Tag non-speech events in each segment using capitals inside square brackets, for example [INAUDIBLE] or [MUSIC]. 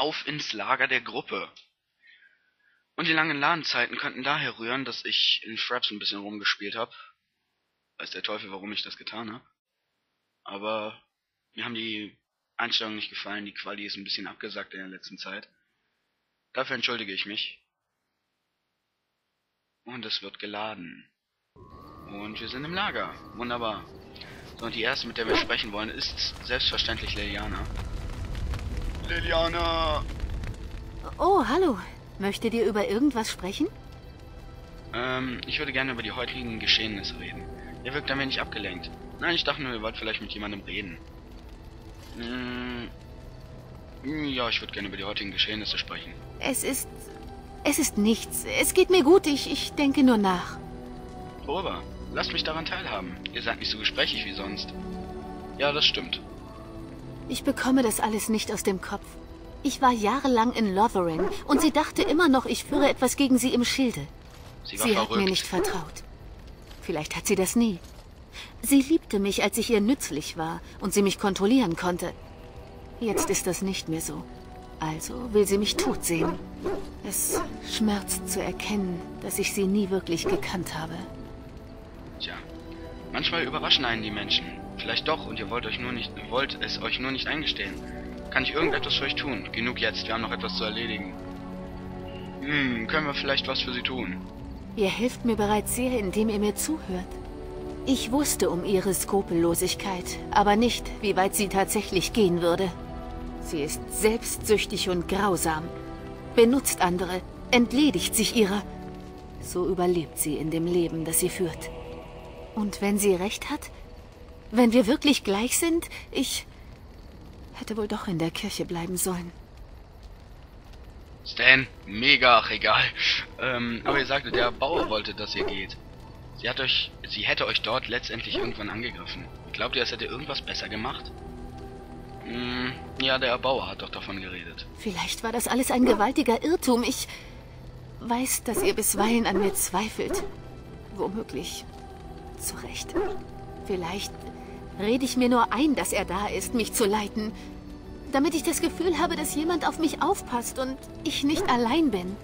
auf ins Lager der Gruppe. Und die langen Ladenzeiten könnten daher rühren, dass ich in Fraps ein bisschen rumgespielt habe. Weiß der Teufel, warum ich das getan habe. Aber mir haben die Einstellungen nicht gefallen, die Quali ist ein bisschen abgesackt in der letzten Zeit. Dafür entschuldige ich mich. Und es wird geladen. Und wir sind im Lager. Wunderbar. So, und die erste, mit der wir sprechen wollen, ist selbstverständlich Liliana. Liliana! Oh, hallo. Möchtet ihr über irgendwas sprechen? Ähm, ich würde gerne über die heutigen Geschehnisse reden. Ihr wirkt ein wenig abgelenkt. Nein, ich dachte nur, ihr wollt vielleicht mit jemandem reden. Hm, ja, ich würde gerne über die heutigen Geschehnisse sprechen. Es ist... Es ist nichts. Es geht mir gut. Ich, ich denke nur nach. Worüber? Lasst mich daran teilhaben. Ihr seid nicht so gesprächig wie sonst. Ja, das stimmt. Ich bekomme das alles nicht aus dem Kopf. Ich war jahrelang in Lothering und sie dachte immer noch, ich führe etwas gegen sie im Schilde. Sie, Sie hat mir nicht vertraut. Vielleicht hat sie das nie. Sie liebte mich, als ich ihr nützlich war und sie mich kontrollieren konnte. Jetzt ist das nicht mehr so. Also will sie mich tot sehen. Es schmerzt zu erkennen, dass ich sie nie wirklich gekannt habe. Tja, manchmal überraschen einen die Menschen. Vielleicht doch und ihr wollt euch nur nicht, wollt es euch nur nicht eingestehen. Kann ich irgendetwas für euch tun? Genug jetzt, wir haben noch etwas zu erledigen. Hm, können wir vielleicht was für sie tun? Ihr helft mir bereits sehr, indem ihr mir zuhört. Ich wusste um ihre Skrupellosigkeit, aber nicht, wie weit sie tatsächlich gehen würde. Sie ist selbstsüchtig und grausam, benutzt andere, entledigt sich ihrer. So überlebt sie in dem Leben, das sie führt. Und wenn sie recht hat, wenn wir wirklich gleich sind, ich hätte wohl doch in der Kirche bleiben sollen. Stan, mega, ach egal. Ähm, aber ihr sagtet, der Bauer wollte, dass ihr geht. Sie hat euch, sie hätte euch dort letztendlich irgendwann angegriffen. Glaubt ihr, es hätte irgendwas besser gemacht? Hm, ja, der Erbauer hat doch davon geredet. Vielleicht war das alles ein gewaltiger Irrtum. Ich weiß, dass ihr bisweilen an mir zweifelt. Womöglich. Zu Recht. Vielleicht rede ich mir nur ein, dass er da ist, mich zu leiten. Damit ich das Gefühl habe, dass jemand auf mich aufpasst und ich nicht allein bin.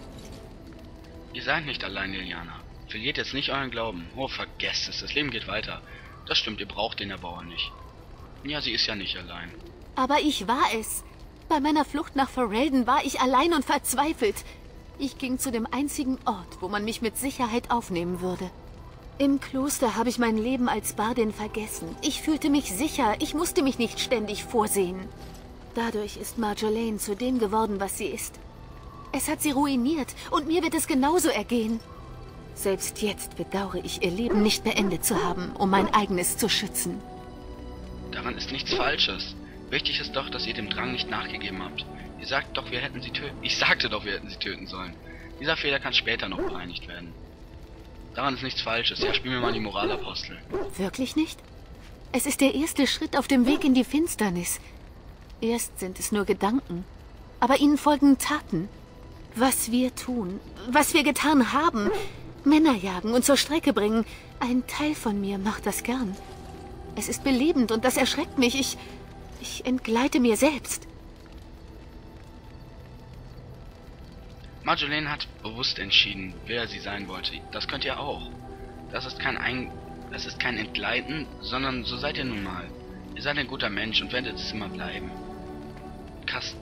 Ihr seid nicht allein, Liliana. Verliert jetzt nicht euren Glauben. Oh, vergesst es, das Leben geht weiter. Das stimmt, ihr braucht den Erbauer nicht. Ja, sie ist ja nicht allein. Aber ich war es. Bei meiner Flucht nach Ferelden war ich allein und verzweifelt. Ich ging zu dem einzigen Ort, wo man mich mit Sicherheit aufnehmen würde. Im Kloster habe ich mein Leben als Bardin vergessen. Ich fühlte mich sicher, ich musste mich nicht ständig vorsehen. Dadurch ist Marjolaine zu dem geworden, was sie ist. Es hat sie ruiniert und mir wird es genauso ergehen. Selbst jetzt bedauere ich, ihr Leben nicht beendet zu haben, um mein eigenes zu schützen. Daran ist nichts Falsches. Wichtig ist doch, dass ihr dem Drang nicht nachgegeben habt. Ihr sagt doch, wir hätten sie töten. Ich sagte doch, wir hätten sie töten sollen. Dieser Fehler kann später noch bereinigt werden. Daran ist nichts Falsches. Ja, spielen wir mal die Moralapostel. Wirklich nicht? Es ist der erste Schritt auf dem Weg in die Finsternis. Erst sind es nur Gedanken, aber ihnen folgen Taten. Was wir tun, was wir getan haben, Männer jagen und zur Strecke bringen, ein Teil von mir macht das gern. Es ist belebend und das erschreckt mich. Ich, ich entgleite mir selbst. Marjolaine hat bewusst entschieden, wer sie sein wollte. Das könnt ihr auch. Das ist kein Ein das ist kein Entgleiten, sondern so seid ihr nun mal. Ihr seid ein guter Mensch und werdet es immer bleiben. Kast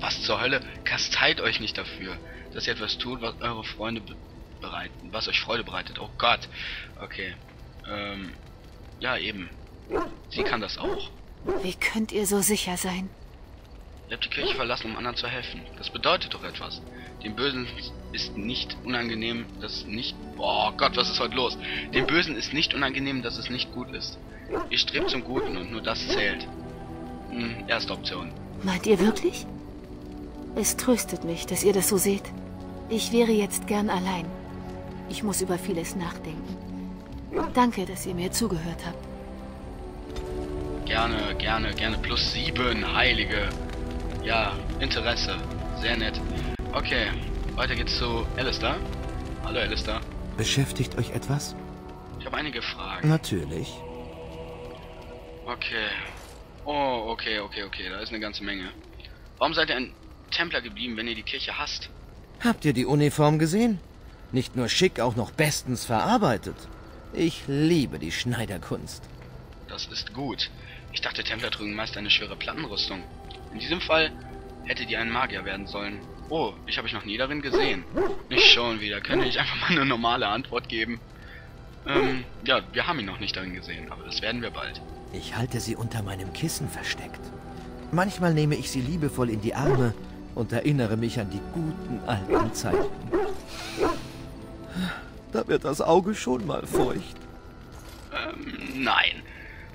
was zur Hölle? Kasteit euch nicht dafür, dass ihr etwas tut, was eure Freunde be bereiten, was euch Freude bereitet. Oh Gott. Okay. Ähm, ja eben. Sie kann das auch. Wie könnt ihr so sicher sein? Ihr habt die Kirche verlassen, um anderen zu helfen. Das bedeutet doch etwas. Dem Bösen ist nicht unangenehm, dass es nicht... Oh Gott, was ist heute los? Dem Bösen ist nicht unangenehm, dass es nicht gut ist. Ihr strebt zum Guten und nur das zählt. Hm, erste Option. Meint ihr wirklich? Es tröstet mich, dass ihr das so seht. Ich wäre jetzt gern allein. Ich muss über vieles nachdenken. Danke, dass ihr mir zugehört habt. Gerne, gerne, gerne. Plus sieben, Heilige. Ja, Interesse. Sehr nett. Okay, weiter geht's zu Alistair. Hallo Alistair. Beschäftigt euch etwas? Ich habe einige Fragen. Natürlich. Okay. Oh, okay, okay, okay. Da ist eine ganze Menge. Warum seid ihr ein... Templer geblieben, wenn ihr die Kirche hasst? Habt ihr die Uniform gesehen? Nicht nur schick, auch noch bestens verarbeitet. Ich liebe die Schneiderkunst. Das ist gut. Ich dachte, Templer trugen meist eine schwere Plattenrüstung. In diesem Fall hättet ihr ein Magier werden sollen. Oh, ich habe euch noch nie darin gesehen. Nicht schon wieder. Könnte ich einfach mal eine normale Antwort geben? Ähm, ja, wir haben ihn noch nicht darin gesehen, aber das werden wir bald. Ich halte sie unter meinem Kissen versteckt. Manchmal nehme ich sie liebevoll in die Arme und erinnere mich an die guten alten Zeiten. Da wird das Auge schon mal feucht. Ähm, nein.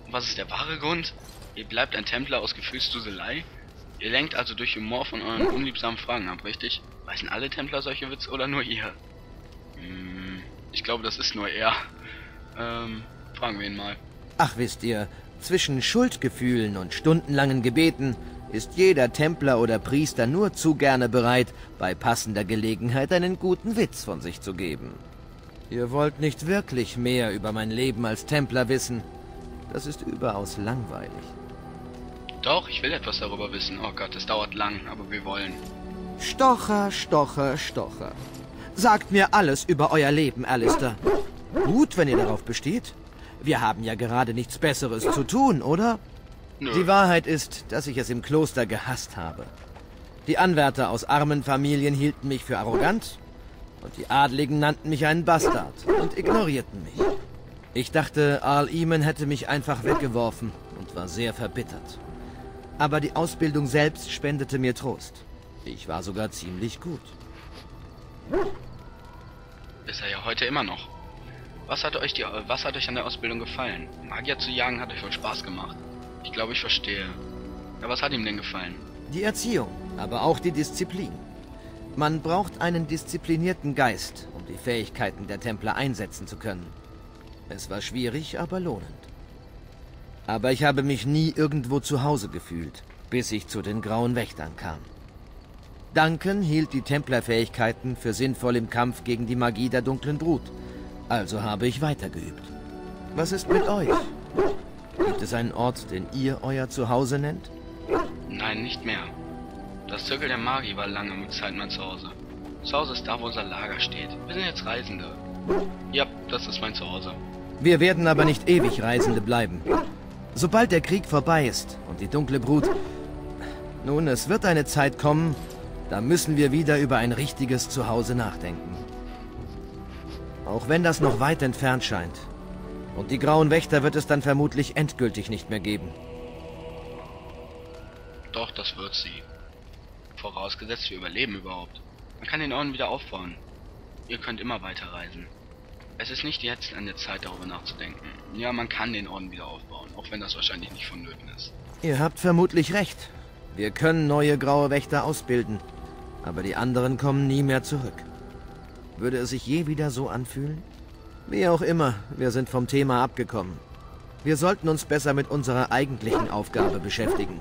Was ist der wahre Grund? Ihr bleibt ein Templer aus Gefühlsduselei? Ihr lenkt also durch Humor von euren unliebsamen Fragen ab, richtig? Weißen alle Templer solche Witze oder nur ihr? Hm, ich glaube, das ist nur er. Ähm, fragen wir ihn mal. Ach, wisst ihr, zwischen Schuldgefühlen und stundenlangen Gebeten ist jeder Templer oder Priester nur zu gerne bereit, bei passender Gelegenheit einen guten Witz von sich zu geben. Ihr wollt nicht wirklich mehr über mein Leben als Templer wissen. Das ist überaus langweilig. Doch, ich will etwas darüber wissen. Oh Gott, es dauert lang, aber wir wollen. Stocher, Stocher, Stocher. Sagt mir alles über euer Leben, Alistair. Gut, wenn ihr darauf besteht. Wir haben ja gerade nichts Besseres zu tun, oder? Nö. Die Wahrheit ist, dass ich es im Kloster gehasst habe. Die Anwärter aus armen Familien hielten mich für arrogant und die Adligen nannten mich einen Bastard und ignorierten mich. Ich dachte, Arl Eamon hätte mich einfach weggeworfen und war sehr verbittert. Aber die Ausbildung selbst spendete mir Trost. Ich war sogar ziemlich gut. Ist er ja heute immer noch. Was hat euch die, was hat euch an der Ausbildung gefallen? Magier zu jagen hat euch wohl Spaß gemacht. Ich glaube, ich verstehe. Ja, was hat ihm denn gefallen? Die Erziehung, aber auch die Disziplin. Man braucht einen disziplinierten Geist, um die Fähigkeiten der Templer einsetzen zu können. Es war schwierig, aber lohnend. Aber ich habe mich nie irgendwo zu Hause gefühlt, bis ich zu den Grauen Wächtern kam. Duncan hielt die Templerfähigkeiten für sinnvoll im Kampf gegen die Magie der dunklen Brut. Also habe ich weitergeübt. Was ist mit euch? Gibt es einen Ort, den ihr euer Zuhause nennt? Nein, nicht mehr. Das Zirkel der Magie war lange mit Zeit mein Zuhause. Zuhause ist da, wo unser Lager steht. Wir sind jetzt Reisende. Ja, das ist mein Zuhause. Wir werden aber nicht ewig Reisende bleiben. Sobald der Krieg vorbei ist und die dunkle Brut... Nun, es wird eine Zeit kommen, da müssen wir wieder über ein richtiges Zuhause nachdenken. Auch wenn das noch weit entfernt scheint. Und die Grauen Wächter wird es dann vermutlich endgültig nicht mehr geben. Doch, das wird sie. Vorausgesetzt, wir überleben überhaupt. Man kann den Orden wieder aufbauen. Ihr könnt immer weiterreisen. Es ist nicht jetzt an der Zeit, darüber nachzudenken. Ja, man kann den Orden wieder aufbauen, auch wenn das wahrscheinlich nicht vonnöten ist. Ihr habt vermutlich recht. Wir können neue Graue Wächter ausbilden. Aber die anderen kommen nie mehr zurück. Würde es sich je wieder so anfühlen? Wie auch immer, wir sind vom Thema abgekommen. Wir sollten uns besser mit unserer eigentlichen Aufgabe beschäftigen.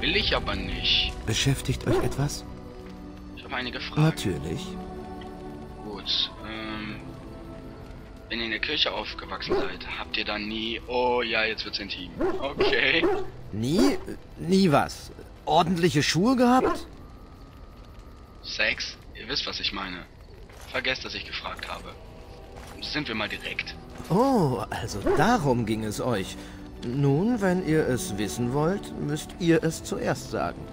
Will ich aber nicht. Beschäftigt euch etwas? Ich habe einige Fragen. Natürlich. Gut. Wenn ihr in der Kirche aufgewachsen seid, habt ihr dann nie... Oh ja, jetzt wird's intim. Okay. Nie? Nie was? Ordentliche Schuhe gehabt? Sex? Ihr wisst, was ich meine. Vergesst, dass ich gefragt habe. Sind wir mal direkt. Oh, also darum ging es euch. Nun, wenn ihr es wissen wollt, müsst ihr es zuerst sagen.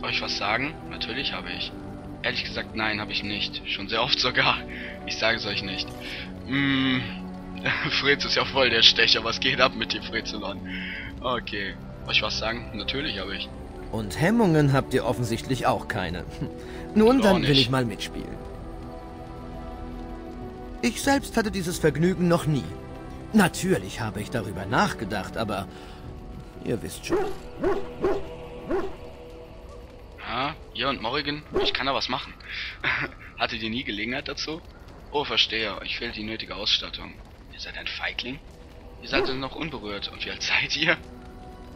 Euch was sagen? Natürlich habe ich. Ehrlich gesagt, nein, habe ich nicht. Schon sehr oft sogar. Ich sage es euch nicht. Mm, [LAUGHS] Fritz ist ja voll der Stecher. Was geht ab mit dir, Fritzelon? Okay. Euch was sagen? Natürlich habe ich. Und Hemmungen habt ihr offensichtlich auch keine. [LAUGHS] Nun, Ich dann will ich mal mitspielen. Ich selbst hatte dieses Vergnügen noch nie. Natürlich habe ich darüber nachgedacht, aber ihr wisst schon. Ja, ihr und Morrigan, ich kann da was machen. [LAUGHS] Hattet ihr nie Gelegenheit dazu? Oh, verstehe. Euch fehlt die nötige Ausstattung. Ihr seid ein Feigling? Ihr seid also noch unberührt. Und wie alt seid ihr?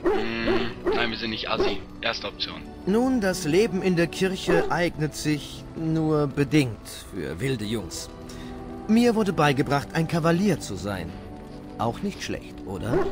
Hm, nein, wir sind nicht Assi. Erste Option. Nun, das Leben in der Kirche eignet sich nur bedingt für wilde Jungs. Mir wurde beigebracht, ein Kavalier zu sein. Auch nicht schlecht, oder?